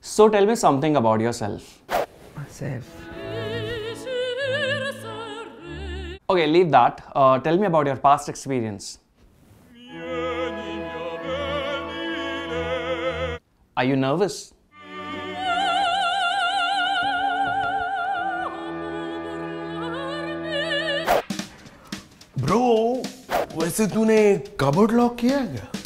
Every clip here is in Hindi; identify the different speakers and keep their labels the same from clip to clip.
Speaker 1: So tell me something about yourself.
Speaker 2: Myself.
Speaker 1: Okay, leave that. Uh, tell me about your past experience. Are you nervous?
Speaker 3: Bro वैसे तूने कबर्ड लॉक किया है क्या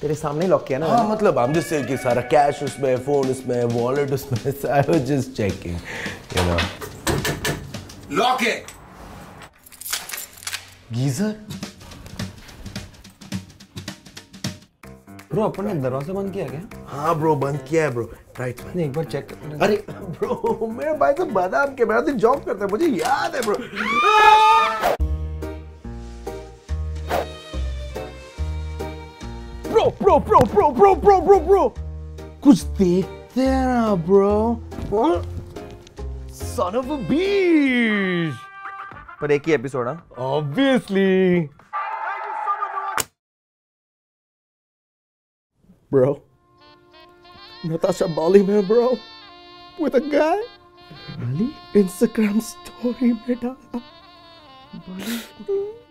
Speaker 2: तेरे सामने लॉक किया ना
Speaker 3: हाँ मतलब हम जिससे कि सारा कैश उसमें फ़ोन उसमें वॉलेट उसमें I was just checking you know lock है गीजर?
Speaker 2: ब्रो अपन ने दरवाज़ा बंद किया क्या?
Speaker 3: हाँ ब्रो बंद किया है ब्रो राइट
Speaker 2: नहीं एक बार चेक
Speaker 3: अरे ब्रो मेरे भाई तो बादाम के मेरा दिन जॉब करता है मुझे याद है bro bro bro bro bro bro bro bro bro. कुछ देखते हैं ना bro? Sun of a beach
Speaker 2: पर एक ही एपिसोड हाँ?
Speaker 3: ऑब्वियसली ब्रो Natasha Bali में bro with a guy
Speaker 2: Bali
Speaker 3: Instagram story में डाला।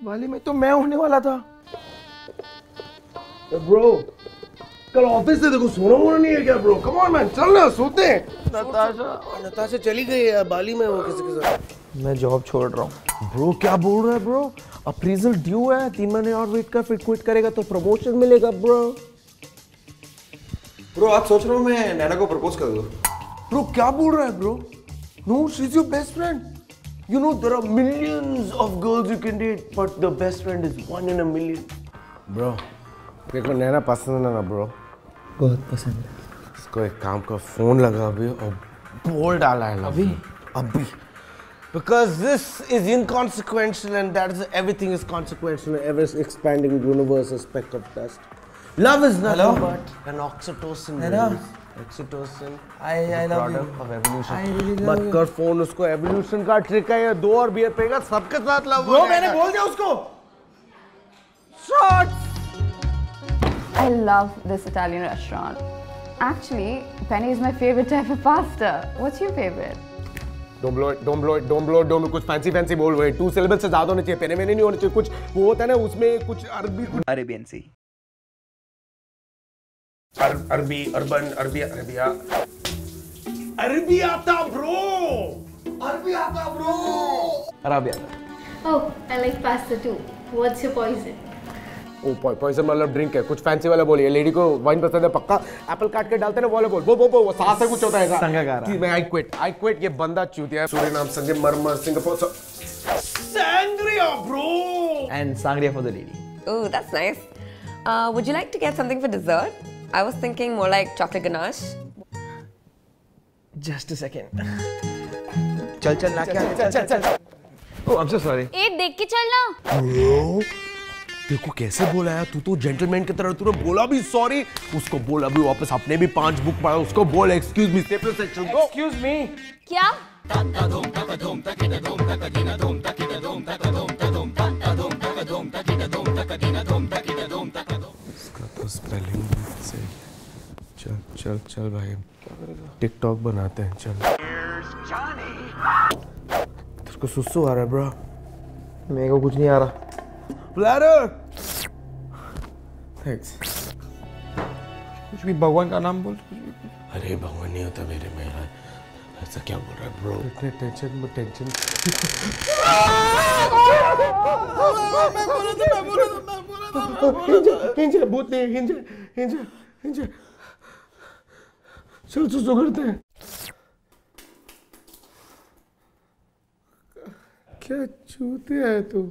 Speaker 2: बाली में तो मैं होने वाला था।
Speaker 3: ब्रो कल ऑफ़िस से देखो सोना वोना नहीं है क्या ब्रो कम ऑन मैन चल ना सोते हैं.
Speaker 2: नताशा।
Speaker 3: नताशा चली गई है बाली में वो किसी के साथ।
Speaker 2: मैं जॉब छोड़ रहा हूँ।
Speaker 3: ब्रो क्या बोल रहा है ब्रो अप्रीजल ड्यू है तीन महीने और वेट कर फिर क्विट करेगा तो प्रमोशन मिलेगा ब्रो
Speaker 2: ब्रो आज सोच रहा हूँ मैं नैना को प्रपोज कर दूँ।
Speaker 3: ब्रो क्या बोल रहा है bro no she is your best friend you know there are millions of girls you can date but the best friend is one in a million bro तेरे को नैना पसंद है ना ब्रो
Speaker 2: बहुत पसंद है
Speaker 3: इसको एक काम का फ़ोन लगा अभी और बोल डाला है अभी अभी because this is inconsequential and that is everything is consequential ever expanding universe a speck of dust love is nothing
Speaker 2: Hello?
Speaker 3: but an oxytocin
Speaker 2: Hello?
Speaker 3: oxytocin
Speaker 2: I I love you
Speaker 3: of evolution
Speaker 2: I really
Speaker 3: मत. कर फ़ोन उसको एवोल्यूशन का ट्रिक है ये दो और बियर पेगा सबके साथ लव
Speaker 2: ब्रो मैंने बोल दिया उसको
Speaker 4: I love this Italian restaurant. Actually, Penny is my favorite type of pasta. What's your favorite?
Speaker 3: Don't blow it don't blow it don't blow it don't कुछ फैंसी फैंसी बोल रहे टू सिलेबल से ज्यादा होने चाहिए पेने में नहीं होने चाहिए कुछ वो होता है ना उसमें कुछ अरबी कुछ
Speaker 2: अरेबियन सी
Speaker 3: अर, अरबी अर्बन अरबी अरबिया अरबी आता ब्रो अरबी आता bro
Speaker 2: Arabia
Speaker 5: Oh, I like pasta too. What's your poison?
Speaker 3: Oh poison मतलब ड्रिंक है। कुछ फैंसी वाला बोलिए। लेडी को वाइन पसंद है पक्का? एप्पल काट के डालते ना वाला बोल। वो वो वो वो सास से कुछ होता है ऐसा। कि मैं आई क्विट आई क्विट ये बंदा चूतिया है। Suriname Sanjay मरमर Singapore sangria bro
Speaker 2: and sangria for the lady
Speaker 6: Oh, that's nice. Uh, would you like to get something for dessert? I was thinking more like chocolate ganache.
Speaker 2: Just a second चल चल ना क्या? चल चल चल ओह आई एम सो सॉरी
Speaker 5: ए देख के चलना
Speaker 3: ब्रो देखो कैसे बोला है तू तो जेंटलमैन की तरह तूने बोला भी सॉरी उसको बोल अभी वापस अपने भी पाँच बुक पढ़ा उसको बोल एक्सक्यूज मी स्टेपल सेक्शन को
Speaker 2: एक्सक्यूज मी
Speaker 5: क्या?
Speaker 3: तो स्पेलिंग से चल चल चल भाई। टिकटॉक बनाते हैं चल। तेरे को सुसु आ रहा है ब्रो
Speaker 2: मेरे को कुछ नहीं आ रहा।
Speaker 3: ब्लैडर थैंक्स
Speaker 2: कुछ भी भगवान का नाम बोल
Speaker 3: अरे भगवान नहीं होता मेरे में यार। ऐसा क्या बोल रहा है ब्रो इतने टेंशन में टेंशन हिंजा भूत नहीं हिंजा हिंजा हिंजा चल सुसु करते हैं। क्या चूतिया है तू?